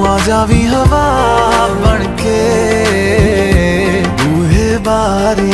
Xavi हवा बनके के बूहे बारी